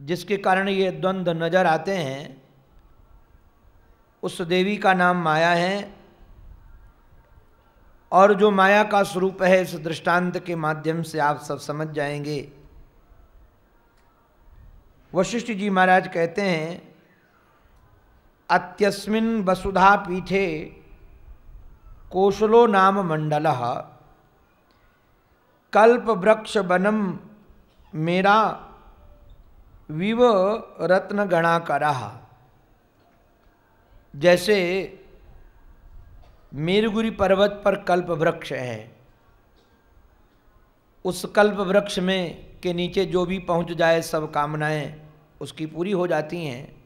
जिसके कारण ये द्वंद्व नज़र आते हैं, उस देवी का नाम माया है। और जो माया का स्वरूप है, इस दृष्टांत के माध्यम से आप सब समझ जाएँगे। वशिष्ठ जी महाराज कहते हैं, अत्यस्मिन वसुधा पीठे कोशलो नाम मंडल कल्प वृक्ष बनम मेरा विव रत्न गणा करा जैसे मेरगुरी पर्वत पर कल्प वृक्ष है। उस कल्प वृक्ष में के नीचे जो भी पहुँच जाए सब कामनाएँ उसकी पूरी हो जाती हैं।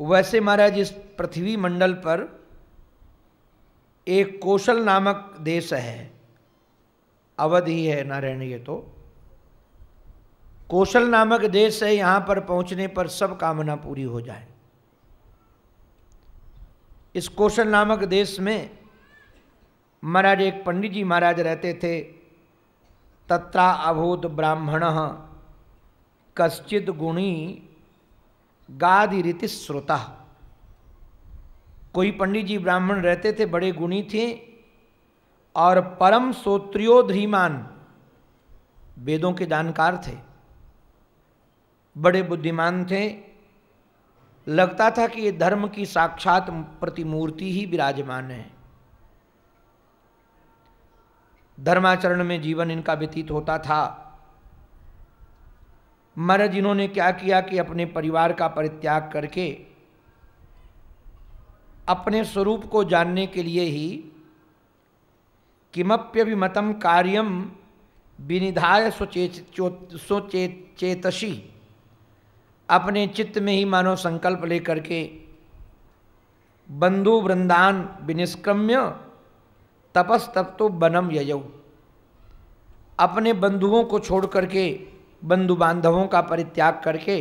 वैसे महाराज इस पृथ्वी मंडल पर एक कौशल नामक देश है। अवध ही नारायण ये तो। कौशल नामक देश है यहाँ पर पहुँचने पर सब कामना पूरी हो जाए। इस कौशल नामक देश में महाराज एक पंडित जी महाराज रहते थे। तत्रा अभूत ब्राह्मण, कश्चित गुणी, गादि रीति श्रोता। कोई पंडित जी ब्राह्मण रहते थे, बड़े गुणी थे और परम सोत्रियो धीमान वेदों के जानकार थे। बड़े बुद्धिमान थे। लगता था कि ये धर्म की साक्षात प्रतिमूर्ति ही विराजमान है। धर्माचरण में जीवन इनका व्यतीत होता था। महाराज, इन्होंने क्या किया कि अपने परिवार का परित्याग करके अपने स्वरूप को जानने के लिए ही किमप्यभिमतम कार्यम विनिधाय सुचेत सुचेत चेतसी अपने चित्त में ही मानो संकल्प लेकर के बंधु वृंदान विनिष्क्रम्य तपस तप तो बनम यजऊ अपने बंधुओं को छोड़ करके, बंधु बांधवों का परित्याग करके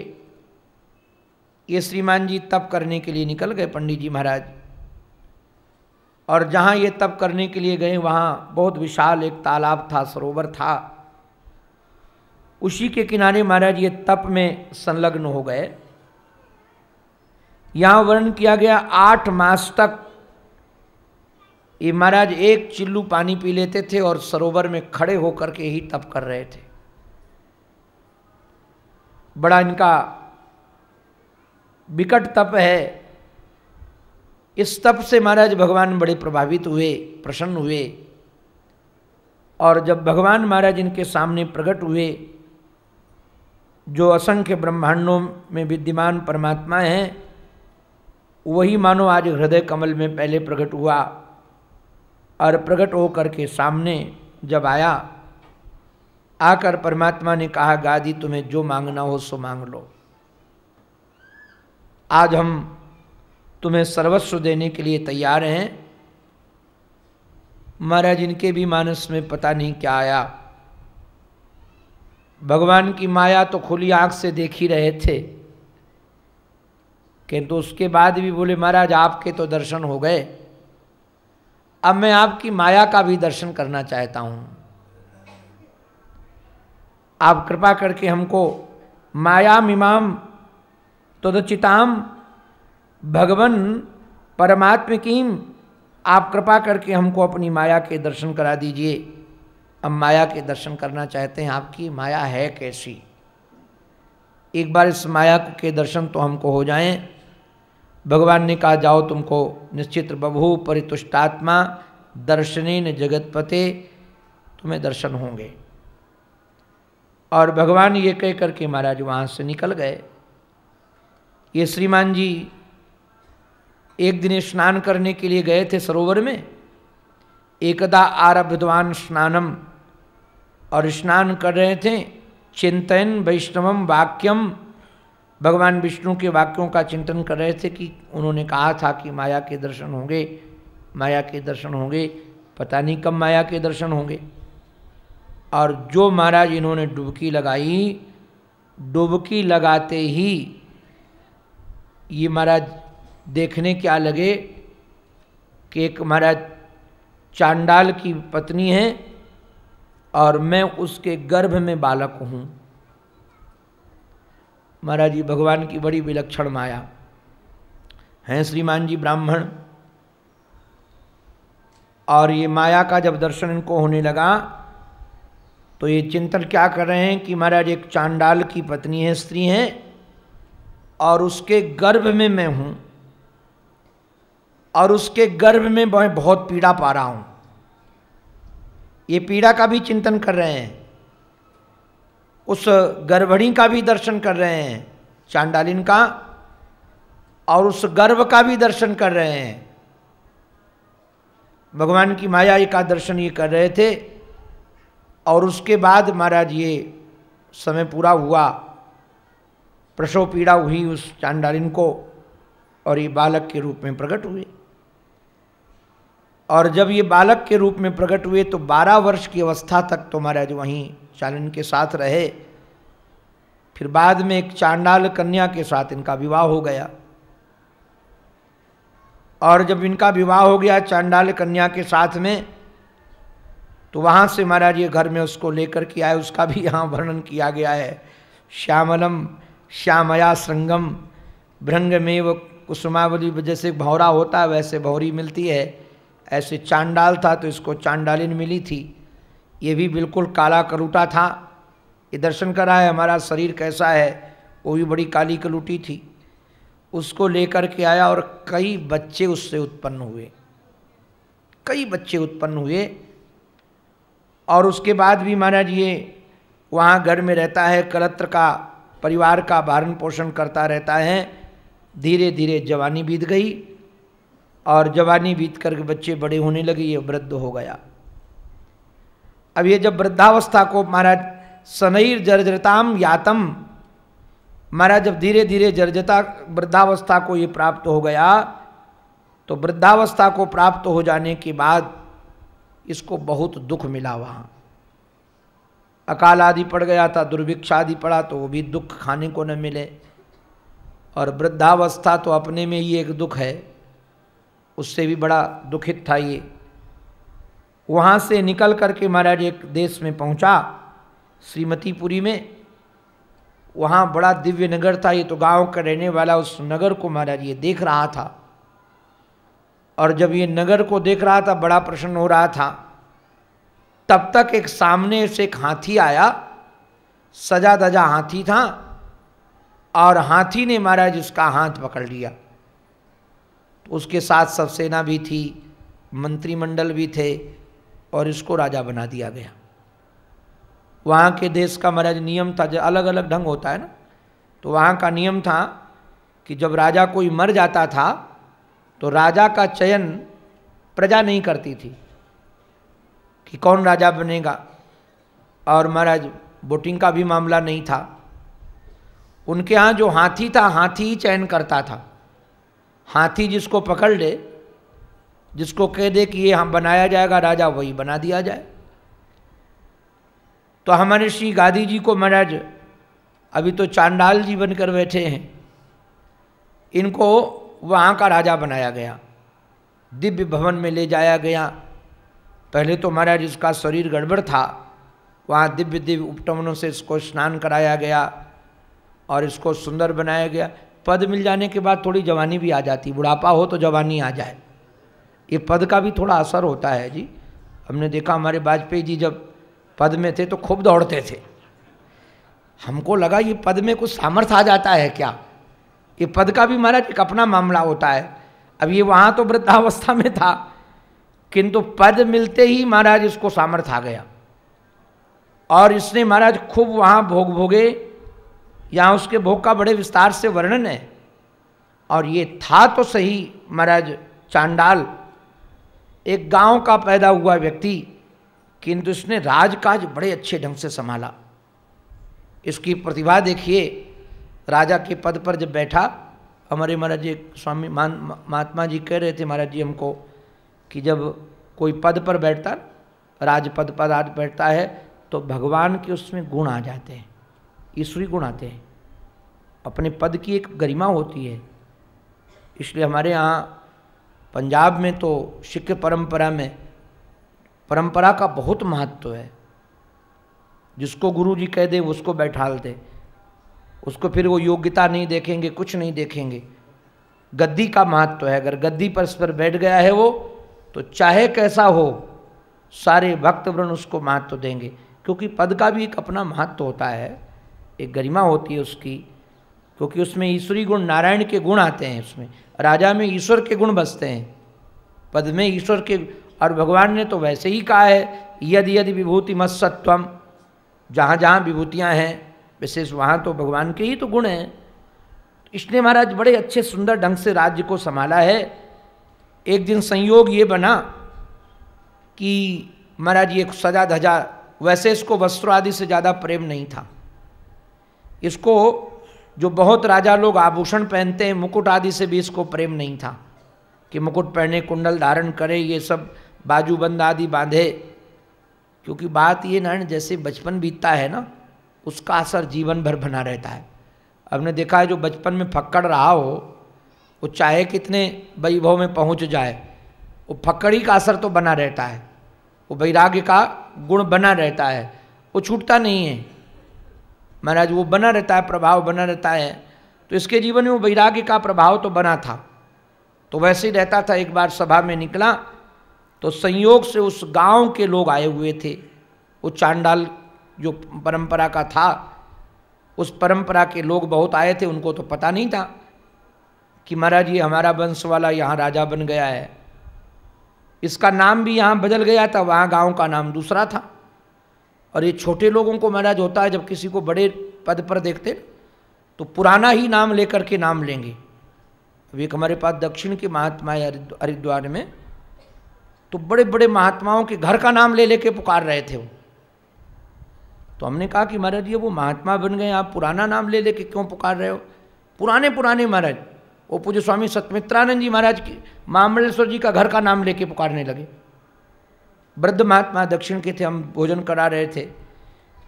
ये श्रीमान जी तप करने के लिए निकल गए पंडित जी महाराज। और जहाँ ये तप करने के लिए गए, वहाँ बहुत विशाल एक तालाब था, सरोवर था। उसी के किनारे महाराज ये तप में संलग्न हो गए। यहाँ वर्णन किया गया, आठ मास तक ये महाराज एक चिल्लू पानी पी लेते थे और सरोवर में खड़े होकर के ही तप कर रहे थे। बड़ा इनका विकट तप है। इस तप से महाराज भगवान बड़े प्रभावित हुए, प्रसन्न हुए और जब भगवान महाराज इनके सामने प्रकट हुए जो असंख्य ब्रह्मांडों में विद्यमान परमात्मा हैं, वही मानो आज हृदय कमल में पहले प्रकट हुआ और प्रकट होकर के सामने जब आया, आकर परमात्मा ने कहा, गादी, तुम्हें जो मांगना हो सो मांग लो। आज हम तुम्हें सर्वस्व देने के लिए तैयार हैं। महाराज, इनके भी मानस में पता नहीं क्या आया। भगवान की माया तो खुली आँख से देख ही रहे थे। किंतु तो उसके बाद भी बोले, महाराज, आपके तो दर्शन हो गए। अब मैं आपकी माया का भी दर्शन करना चाहता हूँ। आप कृपा करके हमको माया मीमाम तदचिताम भगवन परमात्म कीम आप कृपा करके हमको अपनी माया के दर्शन करा दीजिए। अब माया के दर्शन करना चाहते हैं, आपकी माया है कैसी? एक बार इस माया के दर्शन तो हमको हो जाएँ। भगवान ने कहा, जाओ तुमको निश्चित बभू परितुष्टात्मा दर्शनीन जगतपते, तुम्हें दर्शन होंगे। और भगवान ये कह करके महाराज वहाँ से निकल गए। ये श्रीमान जी एक दिन स्नान करने के लिए गए थे सरोवर में। एकदा आरब्धवान स्नानम और स्नान कर रहे थे, चिंतन, वैष्णवम, वाक्यम। भगवान विष्णु के वाक्यों का चिंतन कर रहे थे कि उन्होंने कहा था कि माया के दर्शन होंगे, माया के दर्शन होंगे, पता नहीं कब माया के दर्शन होंगे। और जो महाराज इन्होंने डुबकी लगाई, डुबकी लगाते ही ये महाराज देखने क्या लगे कि एक महाराज चांडाल की पत्नी है और मैं उसके गर्भ में बालक हूँ। महाराज जी, भगवान की बड़ी विलक्षण माया। हैं श्रीमान जी ब्राह्मण। और ये माया का जब दर्शन इनको होने लगा तो ये चिंतन क्या कर रहे हैं कि महाराज, एक चांडाल की पत्नी है, स्त्री है, और उसके गर्भ में मैं हूँ। और उसके गर्भ में मैं बहुत पीड़ा पा रहा हूँ। ये पीड़ा का भी चिंतन कर रहे हैं। उस गर्भणी का भी दर्शन कर रहे हैं, चांडालिन का, और उस गर्भ का भी दर्शन कर रहे हैं। भगवान की माया का दर्शन ये कर रहे थे, और उसके बाद महाराज ये समय पूरा हुआ। प्रसव पीड़ा हुई उस चांडालिन को, और ये बालक के रूप में प्रकट हुए। और जब ये बालक के रूप में प्रकट हुए तो 12 वर्ष की अवस्था तक तो महाराज वहीं चालन के साथ रहे। फिर बाद में एक चांडाल कन्या के साथ इनका विवाह हो गया। और जब इनका विवाह हो गया चांडाल कन्या के साथ में तो वहाँ से महाराज ये घर में उसको लेकर के आए, उसका भी यहाँ वर्णन किया गया है। श्यामलम, श्यामया श्रृंगम वो कुसुमावली जैसे भौरा होता है, वैसे भौरी मिलती है। ऐसे चांडाल था तो इसको चांडालिन मिली थी। ये भी बिल्कुल काला कलूटा था। ये दर्शन करा है हमारा शरीर कैसा है, वो भी बड़ी काली कलूटी थी। उसको लेकर के आया और कई बच्चे उससे उत्पन्न हुए। कई बच्चे उत्पन्न हुए। और उसके बाद भी महाराज ये वहाँ घर में रहता है, कलत्र का, परिवार का, भारण पोषण करता रहता है। धीरे धीरे जवानी बीत गई। और जवानी बीत करके बच्चे बड़े होने लगे, ये वृद्ध हो गया। अब ये जब वृद्धावस्था को महाराज सनईर जर्जरताम यातम, महाराज जब धीरे धीरे जर्जता वृद्धावस्था को ये प्राप्त हो गया तो वृद्धावस्था को प्राप्त हो जाने के बाद इसको बहुत दुख मिला वहाँ। अकाल आदि पड़ गया था दुर्भिक्ष आदि पड़ा तो वो भी दुख खाने को न मिले। और वृद्धावस्था तो अपने में ही एक दुख है। उससे भी बड़ा दुखित था ये। वहाँ से निकल करके महाराज एक देश में पहुँचा, श्रीमतीपुरी में। वहाँ बड़ा दिव्य नगर था, ये तो गाँव का रहने वाला उस नगर को महाराज ये देख रहा था। और जब ये नगर को देख रहा था, बड़ा प्रसन्न हो रहा था, तब तक एक सामने से एक हाथी आया। सजा दजा हाथी था, और हाथी ने महाराज उसका हाथ पकड़ लिया। उसके साथ सब सेना भी थी, मंत्रिमंडल भी थे और इसको राजा बना दिया गया। वहाँ के देश का महाराज नियम था जो अलग अलग ढंग होता है ना तो वहाँ का नियम था कि जब राजा कोई मर जाता था तो राजा का चयन प्रजा नहीं करती थी कि कौन राजा बनेगा। और महाराज वोटिंग का भी मामला नहीं था। उनके यहाँ जो हाथी था, हाथी ही चयन करता था। हाथी जिसको पकड़ ले, जिसको कह दे कि ये हम बनाया जाएगा, राजा वही बना दिया जाए। तो हमारे श्री गांधी जी को महाराज, अभी तो चांडाल जी बनकर बैठे हैं। इनको वहाँ का राजा बनाया गया, दिव्य भवन में ले जाया गया। पहले तो महाराज इसका शरीर गड़बड़ था, वहाँ दिव्य दिव्य उपटमनों से इसको स्नान कराया गया और इसको सुंदर बनाया गया। पद मिल जाने के बाद थोड़ी जवानी भी आ जाती, बुढ़ापा हो तो जवानी आ जाए। ये पद का भी थोड़ा असर होता है जी। हमने देखा हमारे वाजपेयी जी जब पद में थे तो खूब दौड़ते थे। हमको लगा ये पद में कुछ सामर्थ्य आ जाता है क्या? ये पद का भी महाराज एक अपना मामला होता है। अब ये वहाँ तो वृद्धावस्था में था, किंतु पद मिलते ही महाराज इसको सामर्थ्य आ गया। और इसने महाराज खूब वहाँ भोग भोगे यहाँ उसके भोग का बड़े विस्तार से वर्णन है। और ये था तो सही, महाराज चांडाल। एक गाँव का पैदा हुआ व्यक्ति किंतु इसने राजकाज बड़े अच्छे ढंग से संभाला। इसकी प्रतिभा देखिए, राजा के पद पर जब बैठा, हमारे महाराज जी, स्वामी महात्मा जी कह रहे थे महाराज जी हमको कि जब कोई पद पर बैठता, राजपद पर आज बैठता है तो भगवान के उसमें गुण आ जाते हैं। ईश्वरी गुण आते हैं। अपने पद की एक गरिमा होती है। इसलिए हमारे यहाँ पंजाब में तो सिख परंपरा में परंपरा का बहुत महत्व है। जिसको गुरु जी कह दे, उसको बैठाल दे। उसको फिर वो योग्यता नहीं देखेंगे, कुछ नहीं देखेंगे। गद्दी का महत्व है। अगर गद्दी पर पर बैठ गया है वो तो चाहे कैसा हो, सारे भक्त वृण उसको महत्व देंगे। क्योंकि पद का भी एक अपना महत्व होता है। एक गरिमा होती है उसकी, क्योंकि उसमें ईश्वरी गुण नारायण के गुण आते हैं उसमें। राजा में ईश्वर के गुण बसते हैं। पद में ईश्वर के, और भगवान ने तो वैसे ही कहा है, यदि यदि विभूति मत्सत्वम, जहाँ जहाँ विभूतियाँ हैं, विशेष वहाँ तो भगवान के ही तो गुण हैं। इसने महाराज बड़े अच्छे सुंदर ढंग से राज्य को संभाला है। एक दिन संयोग ये बना कि महाराज ये सजा धजा वैसे इसको वस्त्र आदि से ज़्यादा प्रेम नहीं था। इसको जो बहुत राजा लोग आभूषण पहनते हैं, मुकुट आदि से भी इसको प्रेम नहीं था कि मुकुट पहने, कुंडल धारण करे, ये सब बाजूबंद आदि बांधे। क्योंकि बात ये ना जैसे बचपन बीतता है ना, उसका असर जीवन भर बना रहता है। हमने देखा है जो बचपन में फक्कड़ रहा हो, वो चाहे कितने वैभव में पहुँच जाए, वो फक्कड़ी का असर तो बना रहता है। वो वैराग्य का गुण बना रहता है। वो छूटता नहीं है। महाराज, वो बना रहता है, प्रभाव बना रहता है। तो इसके जीवन में वो वैराग्य का प्रभाव तो बना था। तो वैसे ही रहता था, एक बार सभा में निकला तो संयोग से उस गाँव के लोग आए हुए थे। वो चांडाल जो परंपरा का था, उस परंपरा के लोग बहुत आए थे, उनको तो पता नहीं था कि महाराज, ये हमारा वंश वाला यहाँ राजा बन गया है। इसका नाम भी यहाँ बदल गया था, वहाँ गाँव का नाम दूसरा था। और ये छोटे लोगों को महाराज होता है जब किसी को बड़े पद पर देखते तो पुराना ही नाम लेकर के नाम लेंगे। अभी एक हमारे पास दक्षिण के महात्मा है हरिद्वार में तो बड़े बड़े महात्माओं के घर का नाम ले लेके पुकार रहे थे वो। तो हमने कहा कि महाराज ये वो महात्मा बन गए, आप पुराना नाम ले लेके क्यों पुकार रहे हो? पुराने पुराने महाराज, वो पूज्य स्वामी सत्यमित्रानंद जी महाराज की महामलेश्वर जी का घर का नाम लेके पुकारने लगे। वृद्ध महात्मा दक्षिण के थे, हम भोजन करा रहे थे।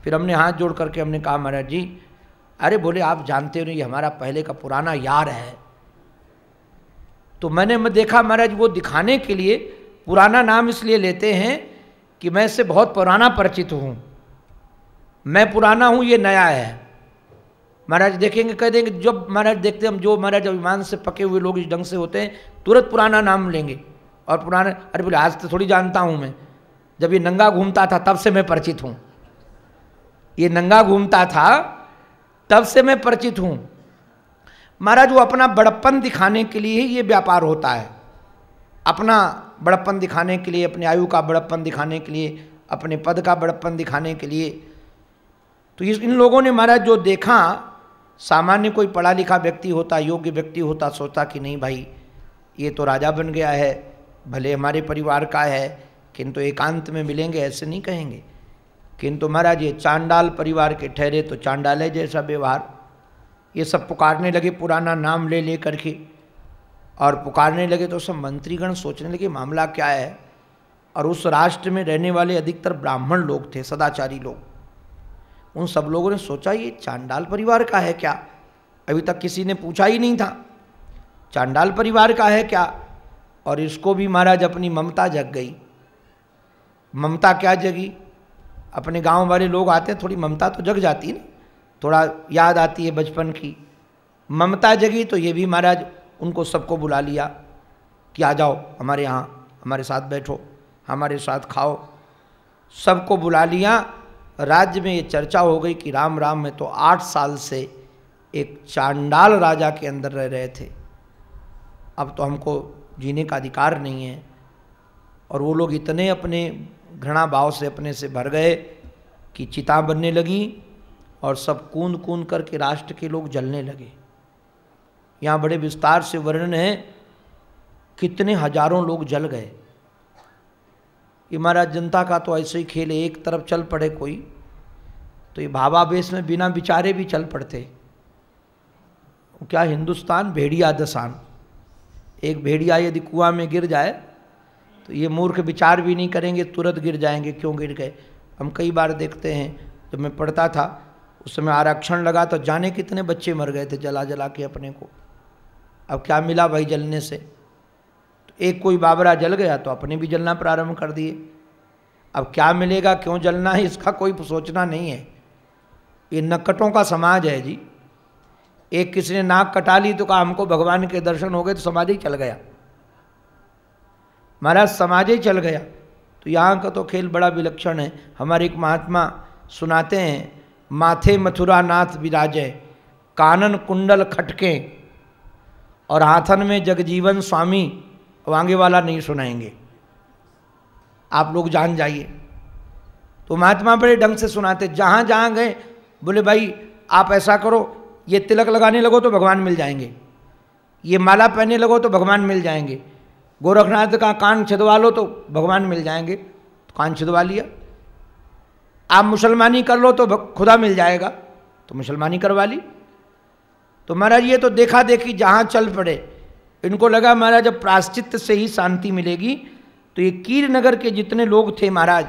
फिर हमने हाथ जोड़ करके हमने कहा, महाराज जी, अरे बोले, आप जानते हो नहीं हमारा पहले का पुराना यार है। तो मैंने, मैं देखा, महाराज, वो दिखाने के लिए पुराना नाम इसलिए लेते हैं कि मैं इससे बहुत पुराना परिचित हूँ। मैं पुराना हूँ, ये नया है। महाराज देखेंगे, कह देंगे, जब महाराज देखते हम जो महाराज अभिमान से पके हुए लोग इस ढंग से होते हैं, तुरंत पुराना नाम लेंगे। और पुराना, अरे बोले, आज तो थोड़ी जानता हूँ मैं। जब ये नंगा घूमता था, तब से मैं परिचित हूँ। ये नंगा घूमता था, तब से मैं परिचित हूँ। महाराज, वो अपना बड़प्पन दिखाने के लिए ही ये व्यापार होता है। अपना बड़प्पन दिखाने के लिए, अपने आयु का बड़प्पन दिखाने के लिए, अपने पद का बड़प्पन दिखाने के लिए। तो इस, इन लोगों ने महाराज, जो देखा, सामान्य कोई पढ़ा लिखा व्यक्ति होता, योग्य व्यक्ति होता, सोचता कि नहीं भाई, ये तो राजा बन गया है, भले हमारे परिवार का है किंतु एकांत में मिलेंगे, ऐसे नहीं कहेंगे। किंतु महाराज, ये चांडाल परिवार के ठहरे तो चांडाल है जैसा व्यवहार। ये सब पुकारने लगे, पुराना नाम ले ले करके और पुकारने लगे तो सब मंत्रीगण सोचने लगे, मामला क्या है? और उस राष्ट्र में रहने वाले अधिकतर ब्राह्मण लोग थे, सदाचारी लोग। उन सब लोगों ने सोचा, ये चांडाल परिवार का है क्या? अभी तक किसी ने पूछा ही नहीं था, चांडाल परिवार का है क्या? और इसको भी महाराज अपनी ममता जग गई। ममता क्या जगी? अपने गाँव वाले लोग आते हैं, थोड़ी ममता तो जग जाती है ना। थोड़ा याद आती है बचपन की। ममता जगी तो ये भी महाराज, उनको सबको बुला लिया कि आ जाओ हमारे यहाँ, हमारे साथ बैठो, हमारे साथ खाओ। सबको बुला लिया। राज्य में ये चर्चा हो गई कि राम राम में तो आठ साल से एक चांडाल राजा के अंदर रह रहे थे। अब तो हमको जीने का अधिकार नहीं है। और वो लोग इतने अपने घृणा भाव से अपने से भर गए कि चिता बनने लगी और सब कूद कूद करके राष्ट्र के लोग जलने लगे। यहाँ बड़े विस्तार से वर्णन है कितने हज़ारों लोग जल गए। ये महाराज जनता का तो ऐसे ही खेल है, एक तरफ़ चल पड़े कोई तो ये भावावेश में बिना विचारे भी चल पड़ते। क्या हिंदुस्तान भेड़िया दसान एक भेड़िया यदि कुआँ में गिर जाए तो ये मूर्ख विचार भी नहीं करेंगे, तुरंत गिर जाएँगे। क्यों गिर गए? हम कई बार देखते हैं, जब मैं पढ़ता था, उस समय आरक्षण लगा तो जाने कितने बच्चे मर गए थे जला जला के अपने को। अब क्या मिला भाई जलने से? तो एक कोई बाबरा जल गया तो अपने भी जलना प्रारंभ कर दिए। अब क्या मिलेगा, क्यों जलना है, इसका कोई सोचना नहीं है। ये नकटों का समाज है जी। एक किसी ने नाक कटा ली तो कहा, हमको भगवान के दर्शन हो गए तो समाज ही चल गया। महाराज, समाज ही चल गया। तो यहाँ का तो खेल बड़ा विलक्षण है। हमारे एक महात्मा सुनाते हैं, माथे मथुरा नाथ विराजय कानन कुंडल खटके, और हाथन में जगजीवन स्वामी वांगे वाला नहीं सुनाएँगे। आप लोग जान जाइए। तो महात्मा बड़े ढंग से सुनाते जहाँ जहाँ गए, बोले, भाई, आप ऐसा करो, ये तिलक लगाने लगो तो भगवान मिल जाएँगे। ये माला पहनने लगो तो भगवान मिल जाएँगे। गोरखनाथ का कान छिदवा लो तो भगवान मिल जाएँगे। तो कान छिदवा लिया। आप मुसलमानी कर लो तो खुदा मिल जाएगा। तो मुसलमानी करवा ली। तो महाराज ये तो देखा देखी जहाँ चल पड़े। इनको लगा महाराज जब प्राश्चित से ही शांति मिलेगी। तो ये कीर नगर के जितने लोग थे महाराज,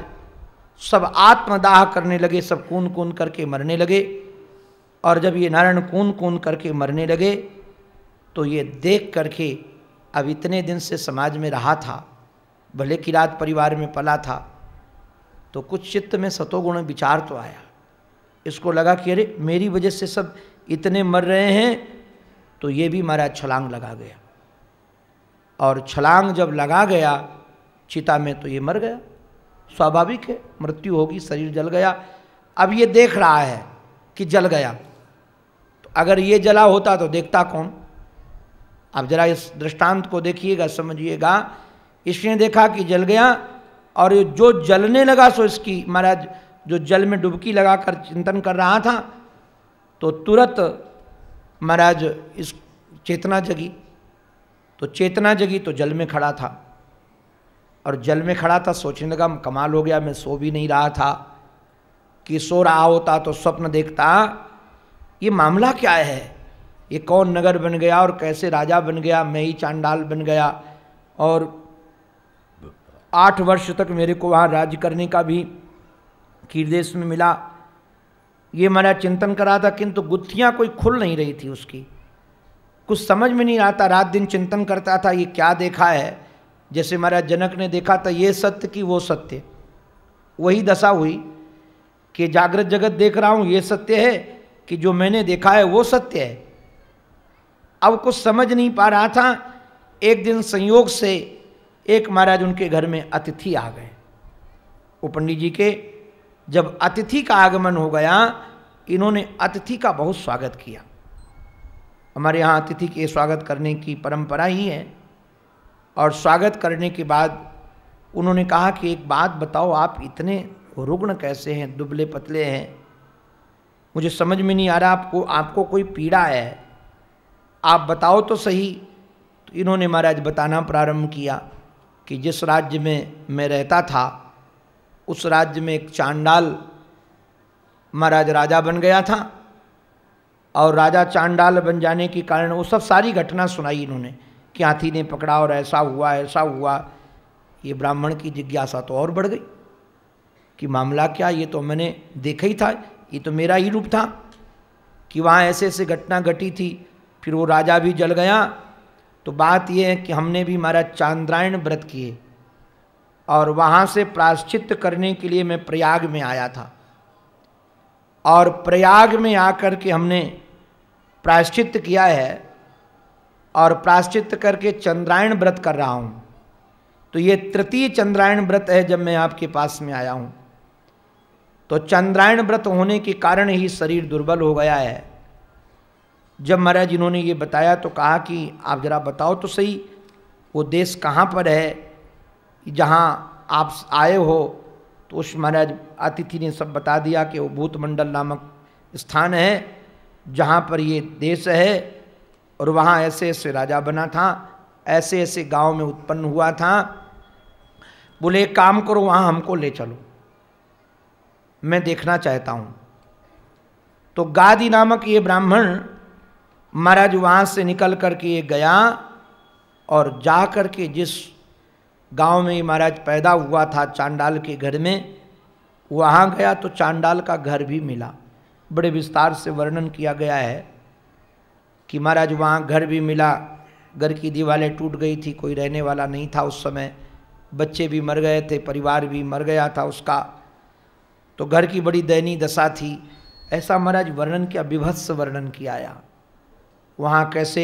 सब आत्मदाह करने लगे, सब कून कून करके मरने लगे। और जब ये नारायण कून कून करके मरने लगे तो ये देख करके अब इतने दिन से समाज में रहा था, भले किरात परिवार में पला था तो कुछ चित्त में सतोगुण विचार तो आया। इसको लगा कि अरे, मेरी वजह से सब इतने मर रहे हैं तो ये भी महाराज छलांग लगा गया। और छलांग जब लगा गया, चिता में तो ये मर गया। स्वाभाविक है, मृत्यु होगी, शरीर जल गया। अब ये देख रहा है कि जल गया। तो अगर ये जला होता तो देखता कौन? अब जरा इस दृष्टांत को देखिएगा, समझिएगा। इसने देखा कि जल गया और जो जलने लगा, सो इसकी महाराज जो जल में डुबकी लगाकर चिंतन कर रहा था तो तुरंत महाराज इस चेतना जगी। तो चेतना जगी तो जल में खड़ा था। और जल में खड़ा था, सोचने लगा, कमाल हो गया, मैं सो भी नहीं रहा था। कि सो रहा होता तो स्वप्न देखता। ये मामला क्या है? ये कौन नगर बन गया और कैसे राजा बन गया मैं ही चांडाल बन गया। और आठ वर्ष तक मेरे को वहाँ राज्य करने का भी कीर्देश में मिला। ये मेरा चिंतन करा था, किंतु गुत्थियाँ कोई खुल नहीं रही थी उसकी। कुछ समझ में नहीं आता, रात दिन चिंतन करता था, ये क्या देखा है? जैसे महाराज जनक ने देखा था, ये सत्य कि वो सत्य। वही दशा हुई कि जागृत जगत देख रहा हूँ, ये सत्य है कि जो मैंने देखा है, वो सत्य है। अब कुछ समझ नहीं पा रहा था। एक दिन संयोग से एक महाराज उनके घर में अतिथि आ गए। वो पंडित जी के जब अतिथि का आगमन हो गया, इन्होंने अतिथि का बहुत स्वागत किया। हमारे यहाँ अतिथि के स्वागत करने की परंपरा ही है। और स्वागत करने के बाद उन्होंने कहा कि एक बात बताओ, आप इतने रुग्ण कैसे हैं, दुबले पतले हैं? मुझे समझ में नहीं आ रहा, आपको आपको कोई पीड़ा है? आप बताओ तो सही। तो इन्होंने महाराज बताना प्रारंभ किया कि जिस राज्य में मैं रहता था, उस राज्य में एक चांडाल महाराज राजा बन गया था और राजा चांडाल बन जाने के कारण वो सब सारी घटना सुनाई इन्होंने कि हाथी ने पकड़ा और ऐसा हुआ ऐसा हुआ। ये ब्राह्मण की जिज्ञासा तो और बढ़ गई कि मामला क्या? ये तो मैंने देखा ही था, ये तो मेरा ही रूप था कि वहाँ ऐसे ऐसे घटना घटी थी। फिर वो राजा भी जल गया। तो बात यह है कि हमने भी हमारा चांद्रायण व्रत किए और वहाँ से प्राश्चित करने के लिए मैं प्रयाग में आया था। और प्रयाग में आकर के हमने प्राश्चित किया है और प्राश्चित करके चंद्रायण व्रत कर रहा हूँ। तो ये तृतीय चंद्रायण व्रत है जब मैं आपके पास में आया हूँ। तो चंद्रायण व्रत होने के कारण ही शरीर दुर्बल हो गया है। जब महाराज इन्होंने ये बताया तो कहा कि आप ज़रा बताओ तो सही, वो देश कहाँ पर है? जहाँ आप आए हो? तो उस महाराज अतिथि ने सब बता दिया कि वो भूतमंडल नामक स्थान है, जहाँ पर ये देश है, और वहाँ ऐसे ऐसे राजा बना था, ऐसे ऐसे गाँव में उत्पन्न हुआ था। बोले काम करो, वहाँ हमको ले चलो। मैं देखना चाहता हूँ। तो गादी नामक ये ब्राह्मण महाराज वहाँ से निकल करके ये गया और जा कर के जिस गाँव में महाराज पैदा हुआ था चांडाल के घर में, वहाँ गया तो चांडाल का घर भी मिला। बड़े विस्तार से वर्णन किया गया है कि महाराज वहाँ घर भी मिला, घर की दीवारें टूट गई थी, कोई रहने वाला नहीं था उस समय, बच्चे भी मर गए थे, परिवार भी मर गया था उसका। तो घर की बड़ी दयनीय दशा थी। ऐसा महाराज वर्णन किया, विभत्स वर्णन किया यहाँ वहाँ कैसे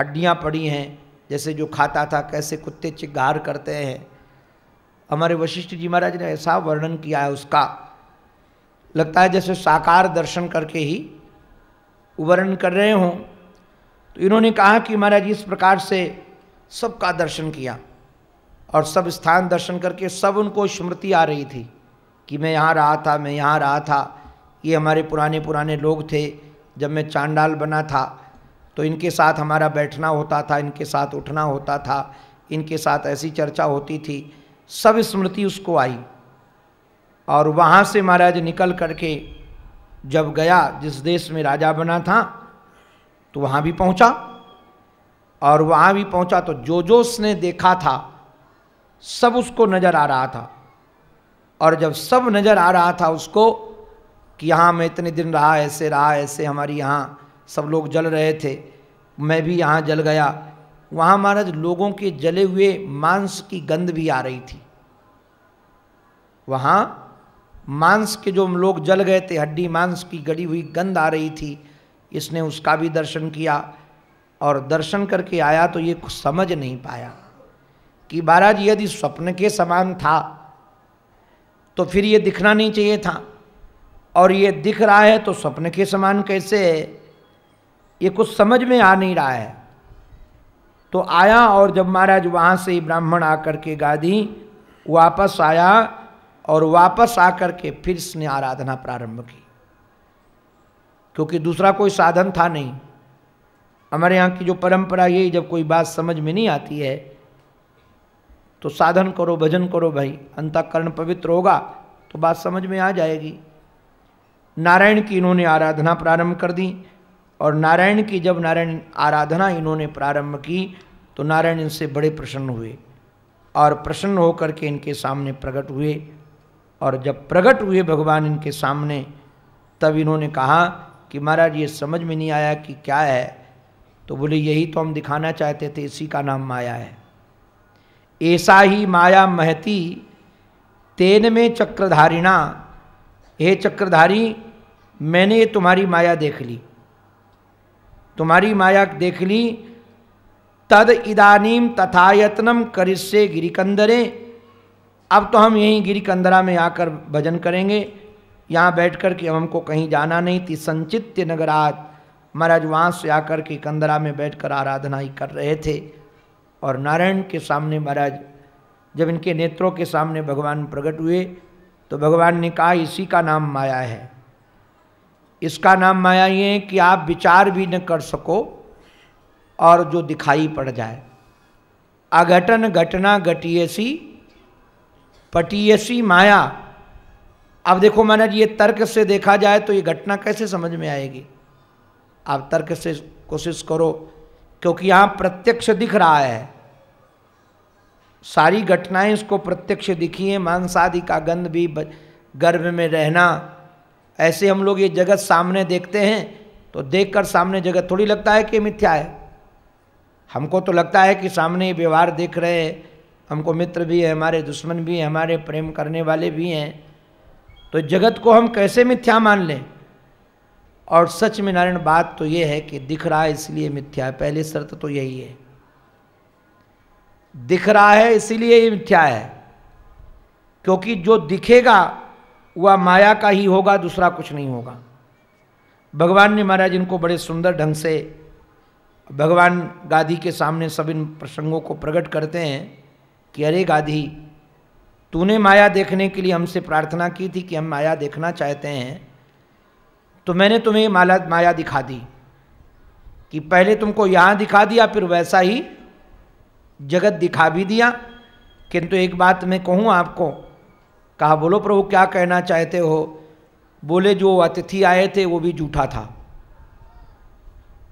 हड्डियाँ पड़ी हैं, जैसे जो खाता था, कैसे कुत्ते चिगार करते हैं। हमारे वशिष्ठ जी महाराज ने ऐसा वर्णन किया है उसका। लगता है जैसे साकार दर्शन करके ही वर्णन कर रहे हों। तो इन्होंने कहा कि महाराज इस प्रकार से सबका दर्शन किया और सब स्थान दर्शन करके सब उनको स्मृति आ रही थी कि मैं यहाँ रहा था, मैं यहाँ रहा था। ये हमारे पुराने पुराने लोग थे, जब मैं चांडाल बना था तो इनके साथ हमारा बैठना होता था, इनके साथ उठना होता था, इनके साथ ऐसी चर्चा होती थी। सब स्मृति उसको आई और वहाँ से महाराज निकल करके जब गया, जिस देश में राजा बना था तो वहाँ भी पहुँचा और वहाँ भी पहुँचा तो जो जो उसने देखा था, सब उसको नज़र आ रहा था। और जब सब नज़र आ रहा था उसको कि यहाँ मैं इतने दिन रहा, ऐसे रहा, ऐसे हमारी यहाँ सब लोग जल रहे थे। मैं भी यहाँ जल गया। वहाँ महाराज लोगों के जले हुए मांस की गंध भी आ रही थी। वहाँ मांस के जो लोग जल गए थे, हड्डी मांस की गड़ी हुई गंध आ रही थी। इसने उसका भी दर्शन किया और दर्शन करके आया तो ये समझ नहीं पाया कि महाराज यदि स्वप्न के समान था तो फिर ये दिखना नहीं चाहिए था। और ये दिख रहा है तो स्वप्न के समान कैसे है? ये कुछ समझ में आ नहीं रहा है। तो आया और जब महाराज वहाँ से ब्राह्मण आकर के गादी वापस आया और वापस आकर के फिर इसने आराधना प्रारंभ की। क्योंकि दूसरा कोई साधन था नहीं। हमारे यहाँ की जो परंपरा यही जब कोई बात समझ में नहीं आती है तो साधन करो, भजन करो भाई, अंतकरण पवित्र होगा तो बात समझ में आ जाएगी। नारायण की इन्होंने आराधना प्रारंभ कर दी और नारायण की जब नारायण आराधना इन्होंने प्रारंभ की तो नारायण इनसे बड़े प्रसन्न हुए और प्रसन्न होकर के इनके सामने प्रकट हुए। और जब प्रकट हुए भगवान इनके सामने, तब इन्होंने कहा कि महाराज, ये समझ में नहीं आया कि क्या है। तो बोले, यही तो हम दिखाना चाहते थे, इसी का नाम माया है। ऐसा ही माया महती, तेन में चक्रधारिणा। हे चक्रधारी, मैंने तुम्हारी माया देख ली। तुम्हारी माया देख ली, तद इदानीम तथायतनम करिष्य गिरिकंदरे। अब तो हम यहीं गिरिकंदरा में आकर भजन करेंगे। यहाँ बैठ कर के हमको कहीं जाना नहीं थी संचित्य नगराज महाराज वहाँ से आकर के कंदरा में बैठकर आराधना ही कर रहे थे। और नारायण के सामने महाराज, जब इनके नेत्रों के सामने भगवान प्रकट हुए तो भगवान ने कहा, इसी का नाम माया है। इसका नाम माया ये है कि आप विचार भी न कर सको और जो दिखाई पड़ जाए। अघटन घटना घटियसी, पटियसी माया। अब देखो महाराज, ये तर्क से देखा जाए तो ये घटना कैसे समझ में आएगी? आप तर्क से कोशिश करो, क्योंकि यहाँ प्रत्यक्ष दिख रहा है। सारी घटनाएँ इसको प्रत्यक्ष दिखी हैं, मांसादि का गंध भी गर्भ में रहना ऐसे हम लोग ये जगत सामने देखते हैं तो देखकर सामने जगत थोड़ी लगता है कि मिथ्या है। हमको तो लगता है कि सामने व्यवहार देख रहे हैं। हमको मित्र भी है, हमारे दुश्मन भी हैं, हमारे प्रेम करने वाले भी हैं। तो जगत को हम कैसे मिथ्या मान लें? और सच में नारायण, बात तो ये है कि दिख रहा है इसलिए मिथ्या है। पहली शर्त तो यही है। दिख रहा है इसीलिए ये मिथ्या है। क्योंकि जो दिखेगा वह माया का ही होगा, दूसरा कुछ नहीं होगा। भगवान ने महाराज इनको बड़े सुंदर ढंग से भगवान गाधी के सामने सब इन प्रसंगों को प्रकट करते हैं कि अरे गाधी तूने माया देखने के लिए हमसे प्रार्थना की थी कि हम माया देखना चाहते हैं तो मैंने तुम्हें माला, माया दिखा दी। कि पहले तुमको यहाँ दिखा दिया, फिर वैसा ही जगत दिखा भी दिया। किंतु एक बात मैं कहूँ आपको कहा, बोलो, प्रभु, क्या कहना चाहते हो? बोले, जो अतिथि आए थे, वो भी जूठा था।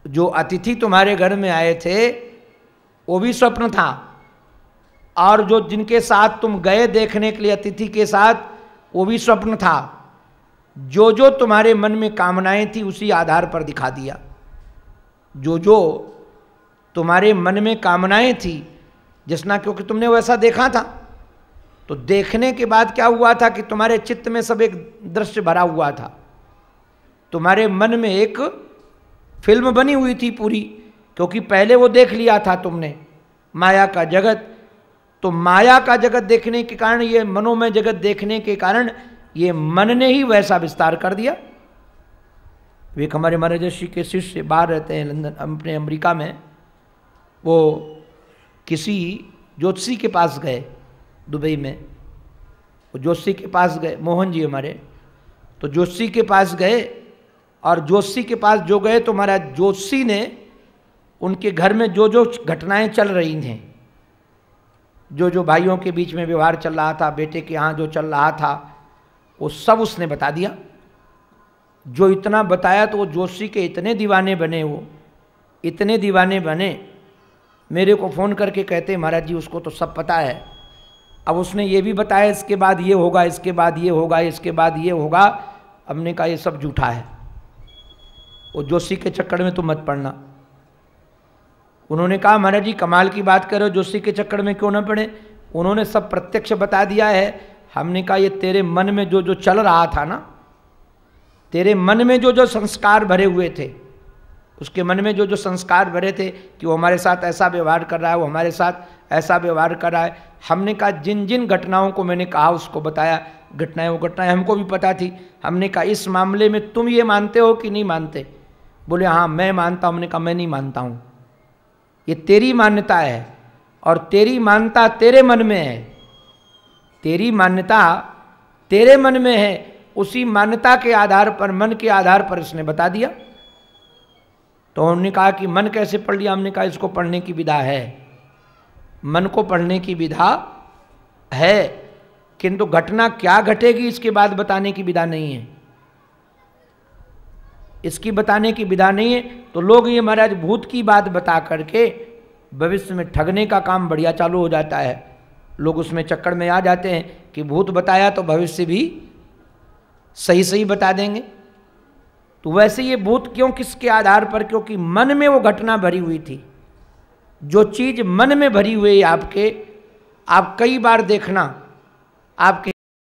जो अतिथि तुम्हारे घर में आए थे, वो भी स्वप्न था। और जो जिनके साथ तुम गए देखने के लिए अतिथि के साथ, वो भी स्वप्न था। जो जो तुम्हारे मन में कामनाएँ थी, उसी आधार पर दिखा दिया। जो जो तुम्हारे मन में कामनाएँ थी जिसना क्योंकि तुमने वैसा देखा था। तो देखने के बाद क्या हुआ था कि तुम्हारे चित्त में सब एक दृश्य भरा हुआ था। तुम्हारे मन में एक फ़िल्म बनी हुई थी पूरी, क्योंकि पहले वो देख लिया था तुमने, माया का जगत। तो माया का जगत देखने के कारण, ये मनोमय जगत देखने के कारण, ये मन ने ही वैसा विस्तार कर दिया। एक हमारे महाराज ऋषि के शिष्य बाहर रहते हैं लंदन, अपने अमेरिका में। वो किसी ज्योतिषी के पास गए। दुबई में। वो जोशी के पास गए, मोहन जी हमारे। तो जोशी के पास गए और जोशी के पास जो गए तो महाराज जोशी ने उनके घर में जो जो घटनाएँ चल रही थी जो जो भाइयों के बीच में व्यवहार चल रहा था, बेटे के यहाँ जो चल रहा था, वो सब उसने बता दिया। जो इतना बताया तो वो जोशी के इतने दीवाने बने वो, इतने दीवाने बने। मेरे को फ़ोन करके कहते, महाराज जी, उसको तो सब पता है। अब उसने ये भी बताया, इसके बाद ये होगा, इसके बाद ये होगा, इसके बाद ये होगा। हमने कहा, ये सब झूठा है। वो जोशी के चक्कर में तो मत पड़ना। उन्होंने कहा, महाराज जी, कमाल की बात करो जोशी के चक्कर में क्यों ना पड़े? उन्होंने सब प्रत्यक्ष बता दिया है। हमने कहा, ये तेरे मन में जो जो चल रहा था ना, तेरे मन में जो जो संस्कार भरे हुए थे उसके मन में जो जो संस्कार भरे थे कि वो हमारे साथ ऐसा व्यवहार कर रहा है, वो हमारे साथ ऐसा व्यवहार कर रहा है, हमने कहा जिन जिन घटनाओं को मैंने कहा, उसको बताया। घटनाएँ वो घटनाएँ हमको भी पता थी। हमने कहा, इस मामले में तुम ये मानते हो कि नहीं मानते? बोले हाँ मैं मानता हूँ। हमने कहा, मैं नहीं मानता हूँ। ये तेरी मान्यता है और तेरी मान्यता तेरे मन में है। तेरी मान्यता तेरे मन में है। उसी मान्यता के आधार पर, मन के आधार पर इसने बता दिया। तो उन्होंने कहा कि मन कैसे पढ़ लिया? हमने कहा, इसको पढ़ने की विधा है। मन को पढ़ने की विधा है, किंतु घटना क्या घटेगी, इसके बाद बताने की विधा नहीं है। इसकी बताने की विधा नहीं है तो लोग ये महाराज भूत की बात बता करके भविष्य में ठगने का काम बढ़िया चालू हो जाता है। लोग उसमें चक्कर में आ जाते हैं कि भूत बताया तो भविष्य भी सही सही बता देंगे। तो वैसे ये भूत क्यों किसके आधार पर? क्योंकि मन में वो घटना भरी हुई थी। जो चीज़ मन में भरी हुई आपके, आप कई बार देखना, आपके